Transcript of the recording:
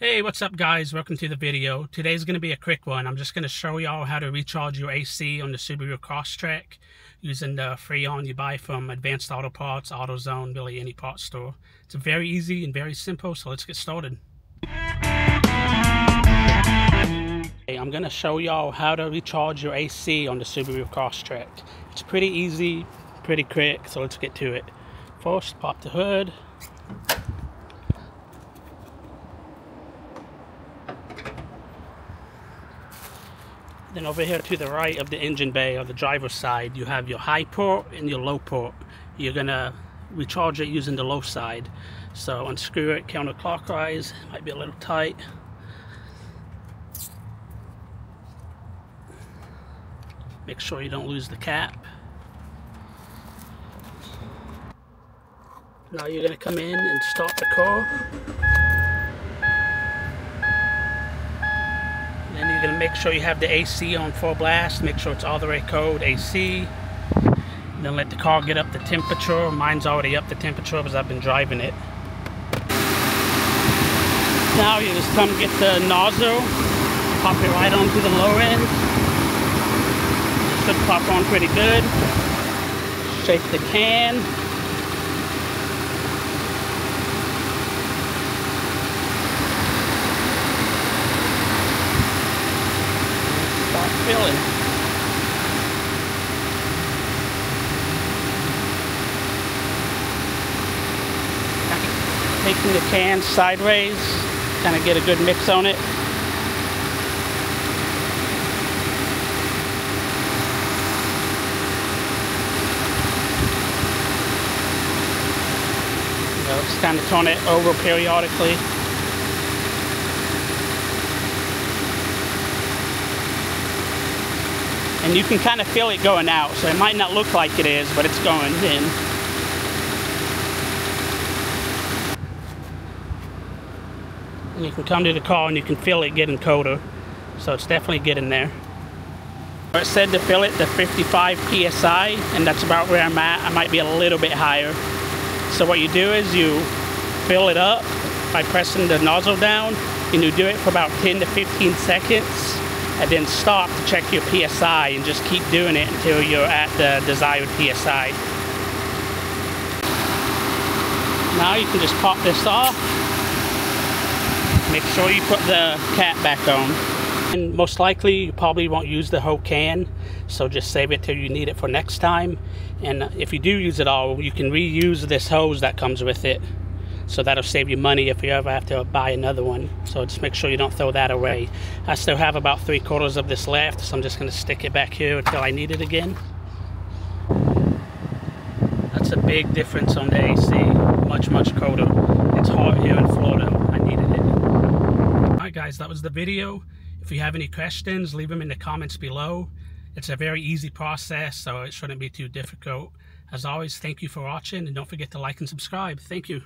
Hey, what's up guys? Welcome to the video. Today's going to be a quick one. I'm just going to show y'all how to recharge your AC on the Subaru Crosstrek using the Freon you buy from Advanced Auto Parts, AutoZone, really any parts store. It's very easy and very simple, so let's get started. Hey, I'm going to show y'all how to recharge your AC on the Subaru Crosstrek. It's pretty easy, pretty quick, so let's get to it. First, pop the hood. Then over here to the right of the engine bay or the driver's side, you have your high port and your low port. You're gonna recharge it using the low side. So unscrew it counterclockwise, might be a little tight. Make sure you don't lose the cap. Now you're gonna come in and start the car. Then you're gonna make sure you have the AC on full blast, make sure it's all the way code AC. Then let the car get up the temperature. Mine's already up the temperature because I've been driving it. Now you just come get the nozzle, pop it right onto the lower end. Should pop on pretty good. Shake the can. Taking the can sideways, kind of get a good mix on it. Just kind of turn it over periodically. And you can kind of feel it going out so it might not look like it is but it's going in. And you can come to the car and you can feel it getting colder so it's definitely getting there. It said to fill it to 55 psi and that's about where I'm at. I might be a little bit higher. So what you do is you fill it up by pressing the nozzle down and you do it for about 10 to 15 seconds and then stop to check your PSI and just keep doing it until you're at the desired PSI. Now you can just pop this off. Make sure you put the cap back on. And most likely you probably won't use the whole can, so just save it till you need it for next time. And if you do use it all, you can reuse this hose that comes with it so that'll save you money if you ever have to buy another one. So just make sure you don't throw that away. I still have about three quarters of this left so I'm just going to stick it back here until I need it again. That's a big difference on the AC much much colder. It's hot here in Florida. I needed it. Alright guys that was the video. If you have any questions leave them in the comments below. It's a very easy process so it shouldn't be too difficult. As always thank you for watching and don't forget to like and subscribe. Thank you